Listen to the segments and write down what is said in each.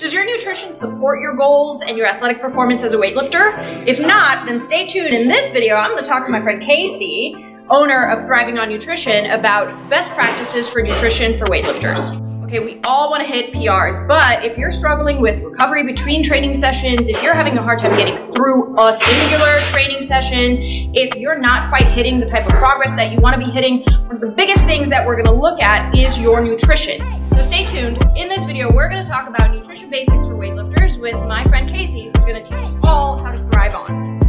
Does your nutrition support your goals and your athletic performance as a weightlifter? If not, then stay tuned. In this video, I'm going to talk to my friend KC, owner of Thriving on Nutrition, about best practices for nutrition for weightlifters. Okay, we all want to hit PRs, but if you're struggling with recovery between training sessions, if you're having a hard time getting through a singular training session, if you're not quite hitting the type of progress that you want to be hitting, one of the biggest things that we're going to look at is your nutrition. So stay tuned. In this video, we're going to talk about nutrition basics for weightlifters with my friend KC, who's going to teach us all how to thrive on.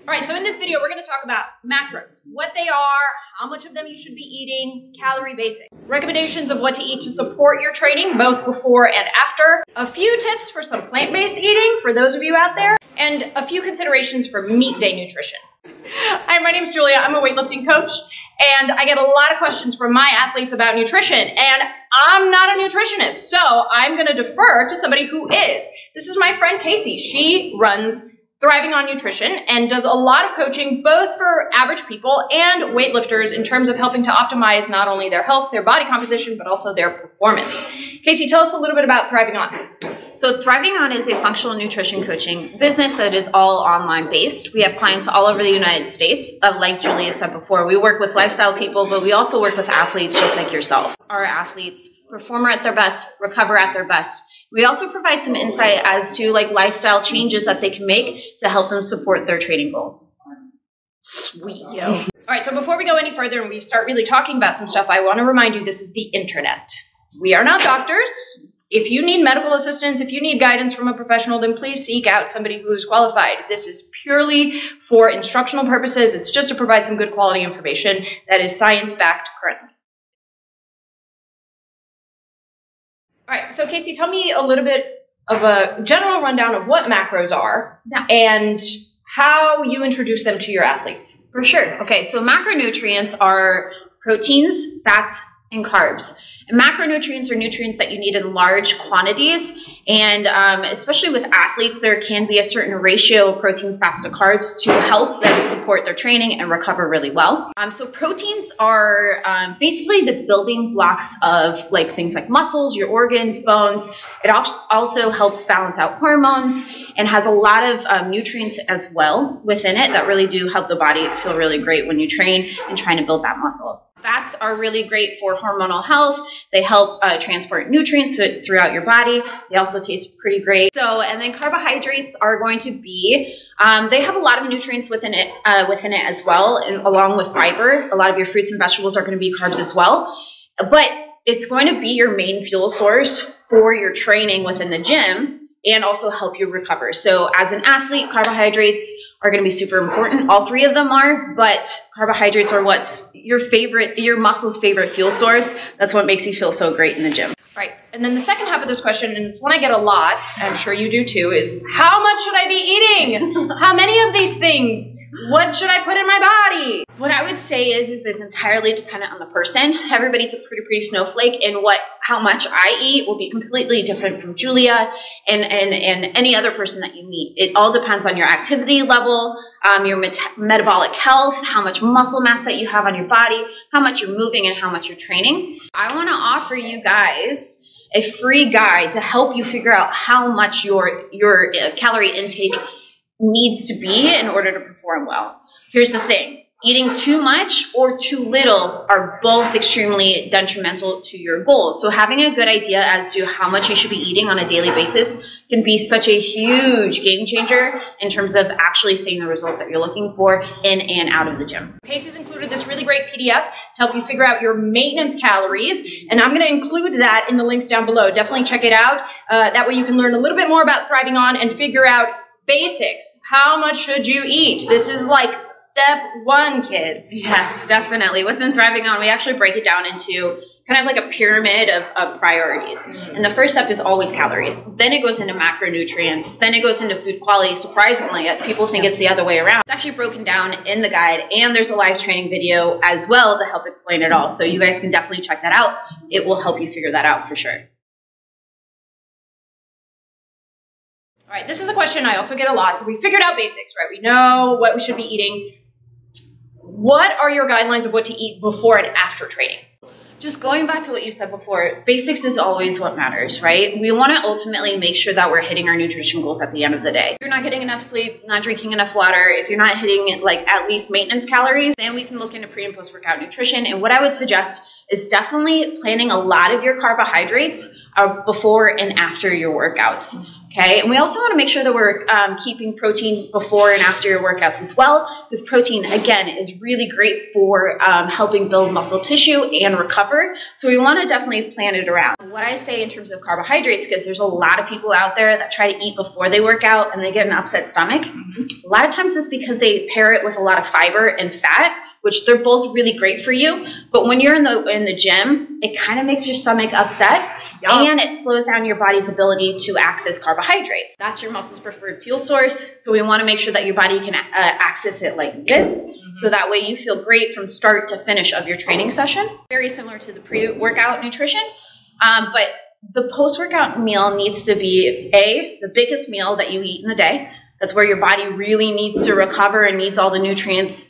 All right, so in this video, we're going to talk about macros, what they are, how much of them you should be eating, calorie basics, recommendations of what to eat to support your training, both before and after, a few tips for some plant-based eating for those of you out there, and a few considerations for meet day nutrition. Hi, my name is Julia. I'm a weightlifting coach, and I get a lot of questions from my athletes about nutrition, and I'm not a nutritionist, so I'm going to defer to somebody who is. This is my friend KC. She runs Thriving on Nutrition and does a lot of coaching both for average people and weightlifters in terms of helping to optimize not only their health, their body composition, but also their performance. KC, tell us a little bit about Thriving On. So Thriving On is a functional nutrition coaching business that is all online based. We have clients all over the United States. Uh, like Julia said before, we work with lifestyle people, but we also work with athletes just like yourself. Our athletes perform at their best, recover at their best, we also provide some insight as to like lifestyle changes that they can make to help them support their training goals. Sweet, yo. All right, so before we go any further and we start really talking about some stuff, I want to remind you this is the internet. We are not doctors. If you need medical assistance, if you need guidance from a professional, then please seek out somebody who is qualified. This is purely for instructional purposes. It's just to provide some good quality information that is science backed currently. All right, so KC, tell me a little bit of a general rundown of what macros are yeah. and how you introduce them to your athletes. For sure. Okay, so macronutrients are proteins, fats, and carbs. Macronutrients are nutrients that you need in large quantities. And um, especially with athletes, there can be a certain ratio of proteins, fats to carbs to help them support their training and recover really well. Um, so proteins are um, basically the building blocks of like things like muscles, your organs, bones. It also helps balance out hormones and has a lot of um, nutrients as well within it that really do help the body feel really great when you train and trying to build that muscle. Fats are really great for hormonal health. They help uh, transport nutrients th throughout your body. They also taste pretty great. So, and then carbohydrates are going to be, um, they have a lot of nutrients within it, uh, within it as well, and along with fiber. A lot of your fruits and vegetables are going to be carbs as well. But it's going to be your main fuel source for your training within the gym and also help you recover. So as an athlete, carbohydrates are going to be super important. All three of them are, but carbohydrates are what's your favorite, your muscle's favorite fuel source. That's what makes you feel so great in the gym. Right. And then the second half of this question, and it's one I get a lot, I'm sure you do too, is how much should I be eating? how many of these things? What should I put in my body? What I would say is, is it's entirely dependent on the person. Everybody's a pretty, pretty snowflake, and what, how much I eat will be completely different from Julia and, and, and any other person that you meet. It all depends on your activity level, um, your met metabolic health, how much muscle mass that you have on your body, how much you're moving, and how much you're training. I want to offer you guys a free guide to help you figure out how much your your uh, calorie intake needs to be in order to perform well. Here's the thing. Eating too much or too little are both extremely detrimental to your goals. So having a good idea as to how much you should be eating on a daily basis can be such a huge game changer in terms of actually seeing the results that you're looking for in and out of the gym. KC's included this really great PDF to help you figure out your maintenance calories, and I'm going to include that in the links down below. Definitely check it out. Uh, that way you can learn a little bit more about thriving on and figure out basics. How much should you eat? This is like step one, kids. Yes, definitely. Within Thriving On, we actually break it down into kind of like a pyramid of, of priorities. And the first step is always calories. Then it goes into macronutrients. Then it goes into food quality. Surprisingly, people think it's the other way around. It's actually broken down in the guide, and there's a live training video as well to help explain it all. So you guys can definitely check that out. It will help you figure that out for sure. All right, this is a question I also get a lot. So we figured out basics, right? We know what we should be eating. What are your guidelines of what to eat before and after training? just going back to what you said before, basics is always what matters, right? We want to ultimately make sure that we're hitting our nutrition goals at the end of the day. If you're not getting enough sleep, not drinking enough water, if you're not hitting like at least maintenance calories, then we can look into pre and post workout nutrition. And what I would suggest is definitely planning a lot of your carbohydrates uh, before and after your workouts. Okay, and we also want to make sure that we're um, keeping protein before and after your workouts as well, because protein, again, is really great for um, helping build muscle tissue and recover. So we want to definitely plan it around. What I say in terms of carbohydrates, because there's a lot of people out there that try to eat before they work out and they get an upset stomach. Mm-hmm. A lot of times it's because they pair it with a lot of fiber and fat which they're both really great for you. But when you're in the in the gym, it kind of makes your stomach upset and it slows down your body's ability to access carbohydrates. That's your muscle's preferred fuel source. So we want to make sure that your body can uh, access it like this. Mm-hmm. So that way you feel great from start to finish of your training session. Very similar to the pre-workout nutrition. Um, but the post-workout meal needs to be a the biggest meal that you eat in the day. That's where your body really needs to recover and needs all the nutrients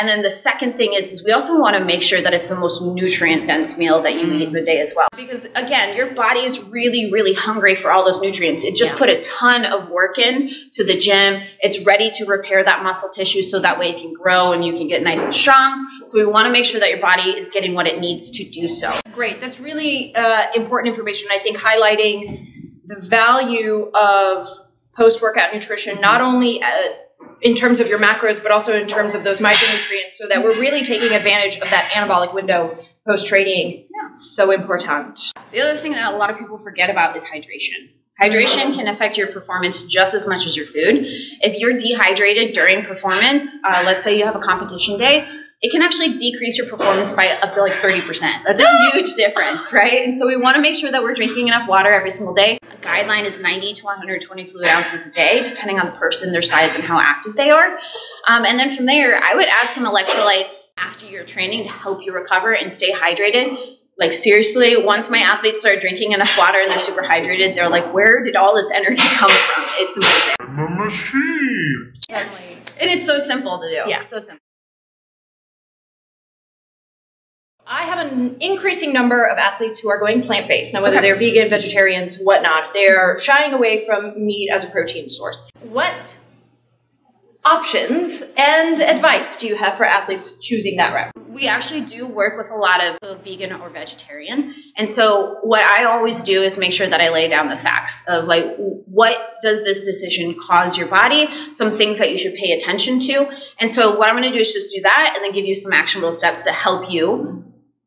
and then the second thing is, is we also want to make sure that it's the most nutrient dense meal that you eat in the day as well. Because again, your body is really, really hungry for all those nutrients. It just yeah. put a ton of work in to the gym. It's ready to repair that muscle tissue so that way it can grow and you can get nice and strong. So we want to make sure that your body is getting what it needs to do so. Great. That's really uh, important information. I think highlighting the value of post workout nutrition, not only uh, in terms of your macros, but also in terms of those micronutrients, so that we're really taking advantage of that anabolic window post training. Yeah. So important. The other thing that a lot of people forget about is hydration. Hydration can affect your performance just as much as your food. If you're dehydrated during performance, uh, let's say you have a competition day, it can actually decrease your performance by up to like 30%. That's a huge difference, right? And so we want to make sure that we're drinking enough water every single day. A guideline is 90 to 120 fluid ounces a day, depending on the person, their size, and how active they are. Um, and then from there, I would add some electrolytes after your training to help you recover and stay hydrated. Like seriously, once my athletes start drinking enough water and they're super hydrated, they're like, "Where did all this energy come from?" It's amazing. The machine. Yes. And it's so simple to do. Yeah, so simple. I have an increasing number of athletes who are going plant based. Now, whether okay. they're vegan, vegetarians, whatnot, they're shying away from meat as a protein source. What options and advice do you have for athletes choosing that route? We actually do work with a lot of vegan or vegetarian. And so what I always do is make sure that I lay down the facts of like what does this decision cause your body, some things that you should pay attention to. And so what I'm going to do is just do that and then give you some actionable steps to help you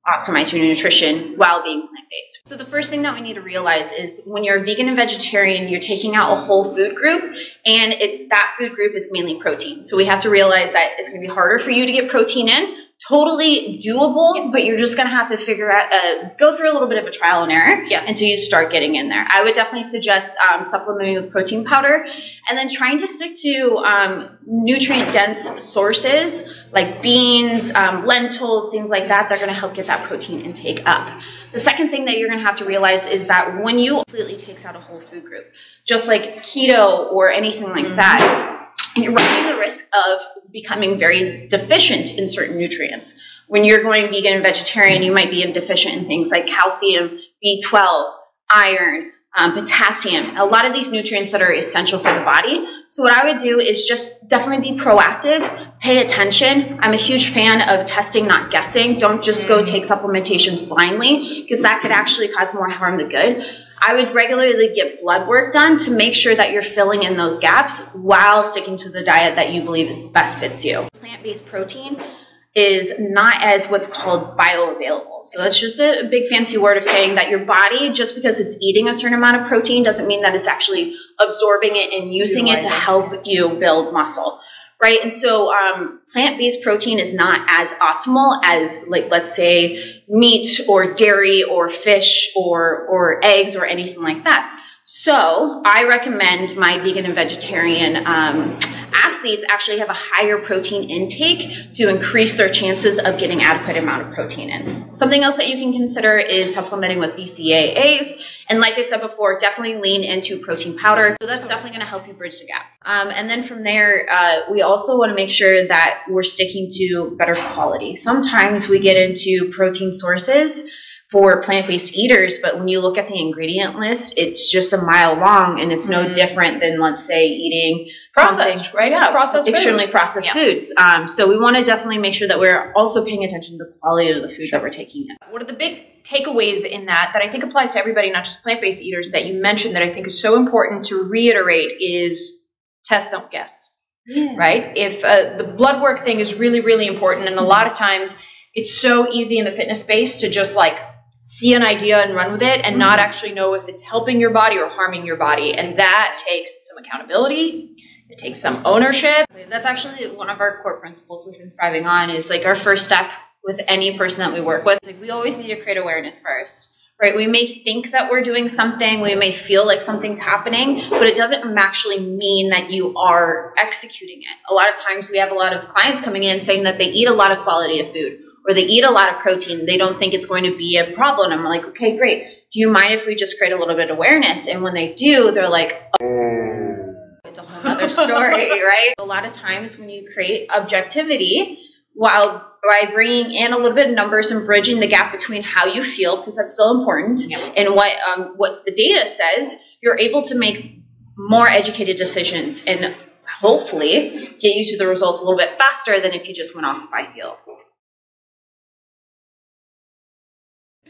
optimize your nutrition while being plant based. So, the first thing that we need to realize is when you're a vegan and vegetarian, you're taking out a whole food group, and it's that food group is mainly protein. So, we have to realize that it's going to be harder for you to get protein in totally doable, but you're just going to have to figure out, uh, go through a little bit of a trial and error yeah. until you start getting in there. I would definitely suggest um, supplementing with protein powder and then trying to stick to um, nutrient dense sources like beans, um, lentils, things like that. They're going to help get that protein intake up. The second thing that you're going to have to realize is that when you completely takes out a whole food group, just like keto or anything like mm-hmm. that, you're running the risk of becoming very deficient in certain nutrients. When you're going vegan and vegetarian, you might be deficient in things like calcium, B12, iron, um, potassium, a lot of these nutrients that are essential for the body. So, what I would do is just definitely be proactive, pay attention. I'm a huge fan of testing, not guessing. Don't just go take supplementations blindly because that could actually cause more harm than good. I would regularly get blood work done to make sure that you're filling in those gaps while sticking to the diet that you believe best fits you. Plant based protein is not as what's called bioavailable. So that's just a big fancy word of saying that your body, just because it's eating a certain amount of protein, doesn't mean that it's actually absorbing it and using it to help you build muscle right? And so um, plant-based protein is not as optimal as like let's say meat or dairy or fish or or eggs or anything like that. So I recommend my vegan and vegetarian um, athletes actually have a higher protein intake to increase their chances of getting adequate amount of protein in. Something else that you can consider is supplementing with BCAAs. And like I said before, definitely lean into protein powder. So that's definitely going to help you bridge the gap. Um, and then from there, uh, we also want to make sure that we're sticking to better quality. Sometimes we get into protein sources for plant-based eaters but when you look at the ingredient list it's just a mile long and it's no Mhm. different than let's say eating Processed, right? It's yeah, processed food. extremely processed Yeah. foods um, so we want to definitely make sure that we're also paying attention to the quality of the food that we're taking in What are the big takeaways in that, that I think applies to everybody, not just plant based eaters, that you mentioned that I think is so important to reiterate is test, don't guess, right? If uh, the blood work thing is really, really important, and a lot of times it's so easy in the fitness space to just like see an idea and run with it and not actually know if it's helping your body or harming your body. And that takes some accountability, it takes some ownership. That's actually one of our core principles within Thriving On is like our first step with any person that we work with. Like we always need to create awareness first. Right? We may think that we're doing something, we may feel like something's happening, but it doesn't actually mean that you are executing it. A lot of times we have a lot of clients coming in saying that they eat a lot of quality of food or they eat a lot of protein. They don't think it's going to be a problem. I'm like, okay, great. Do you mind if we just create a little bit of awareness? And when they do, they're like, it's a whole other story, right? A lot of times when you create objectivity, while by bringing in a little bit of numbers and bridging the gap between how you feel, because that's still important, Yeah. and what um, what the data says, you're able to make more educated decisions and hopefully get you to the results a little bit faster than if you just went off by feel.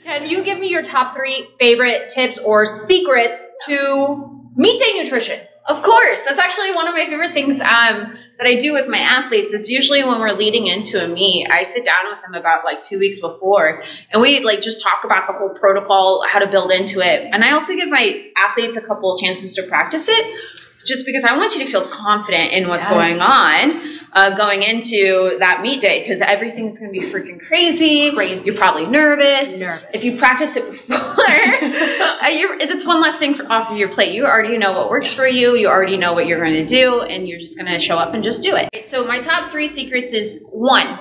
Can you give me your top three favorite tips or secrets to meet day nutrition? Of course, that's actually one of my favorite things um, that I do with my athletes. Is usually when we're leading into a meet, I sit down with them about like two weeks before, and we like just talk about the whole protocol, how to build into it, and I also give my athletes a couple chances to practice it, just because I want you to feel confident in what's Yes. going on. Uh, going into that meet day because everything's going to be freaking crazy. Crazy. You're probably nervous. Nervous. If you practice it before, uh, it's one less thing for, off of your plate. You already know what works for you. You already know what you're going to do, and you're just going to show up and just do it. So my top three secrets is one,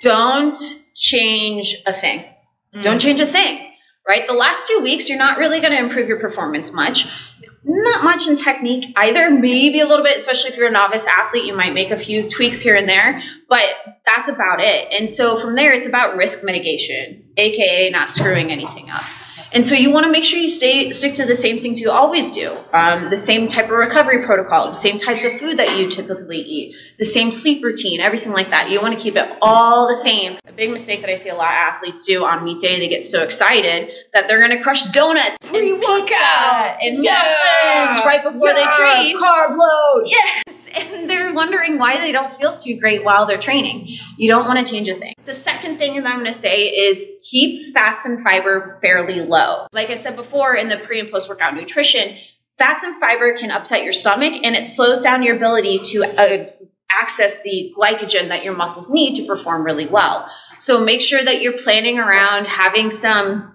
don't change a thing. Don't change a thing. Right? The last two weeks, you're not really going to improve your performance much. Not much in technique either. Maybe a little bit, especially if you're a novice athlete, you might make a few tweaks here and there, but that's about it. And so from there, it's about risk mitigation, aka not screwing anything up. And so you want to make sure you stay stick to the same things you always do, um, the same type of recovery protocol, the same types of food that you typically eat, the same sleep routine, everything like that. You want to keep it all the same. A big mistake that I see a lot of athletes do on meet day, they get so excited that they're going to crush donuts and pizza and muffins right before they train. Carb load. Yes, and they're wondering why they don't feel too great while they're training. You don't want to change a thing. The second thing that I'm going to say is keep fats and fiber fairly low. Like I said before in the pre and post workout nutrition, fats and fiber can upset your stomach and it slows down your ability to uh, access the glycogen that your muscles need to perform really well. So make sure that you're planning around having some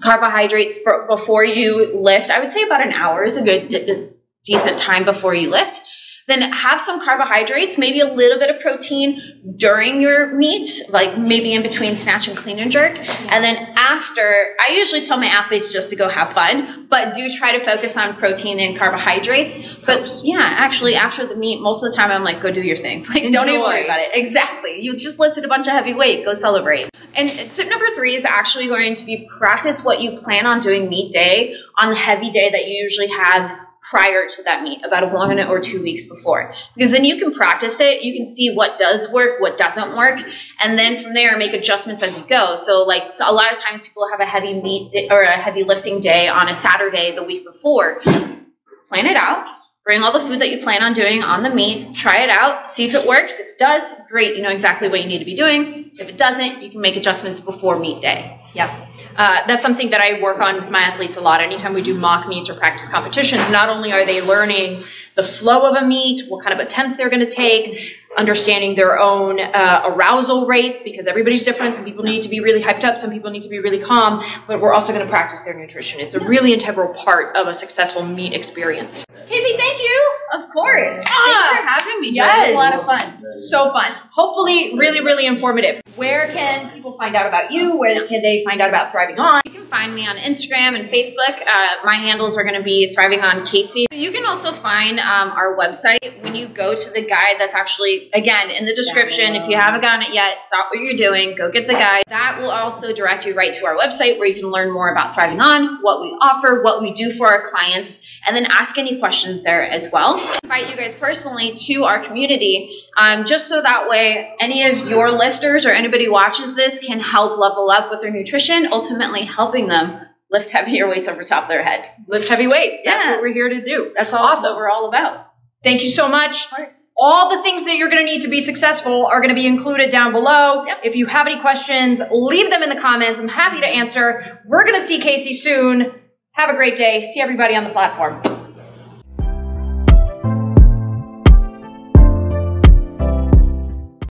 carbohydrates for, before you lift. I would say about an hour is a good decent time before you lift. Then have some carbohydrates, maybe a little bit of protein during your meet, like maybe in between snatch and clean and jerk. And then after, I usually tell my athletes just to go have fun, but do try to focus on protein and carbohydrates. But yeah, actually after the meet, most of the time I'm like, go do your thing. Like don't even worry about it. Exactly. You just lifted a bunch of heavy weight, go celebrate. And tip number three is actually going to be practice what you plan on doing meet day on the heavy day that you usually have prior to that meet, about one or two weeks before. Because then you can practice it, you can see what does work, what doesn't work, and then from there make adjustments as you go. So, like so a lot of times people have a heavy meet day, or a heavy lifting day on a Saturday the week before. Plan it out. Bring all the food that you plan on doing on the meet, try it out, see if it works. If it does, great, you know exactly what you need to be doing. If it doesn't, you can make adjustments before meet day. Yeah. Uh, that's something that I work on with my athletes a lot. Anytime we do mock meets or practice competitions, not only are they learning the flow of a meet, what kind of attempts they're going to take, understanding their own uh, arousal rates, because everybody's different. Some people need to be really hyped up, some people need to be really calm, but we're also going to practice their nutrition. It's a really integral part of a successful meet experience. KC, thank you. Of course. Ah, Thanks for having me, Joe. yes. It was a lot of fun. So fun. Hopefully, really, really informative. Where can people find out about you? Where can they find out about Thriving On? You can find me on Instagram and Facebook. Uh, my handles are going to be Thriving on KC. You can also find um, our website when you go to the guide. That's actually, again, in the description. If you haven't gotten it yet, stop what you're doing, go get the guide. That will also direct you right to our website where you can learn more about Thriving On, what we offer, what we do for our clients, and then ask any questions there as well. I invite you guys personally to our community um, just so that way any of your lifters or anybody watches this can help level up with their nutrition, ultimately helping them lift heavier weights over top of their head. Lift heavy weights. That's what we're here to do. That's all Awesome. we're all about. Thank you so much. Of course. All the things that you're going to need to be successful are going to be included down below. Yep. If you have any questions, leave them in the comments. I'm happy to answer. We're going to see KC soon. Have a great day. See everybody on the platform.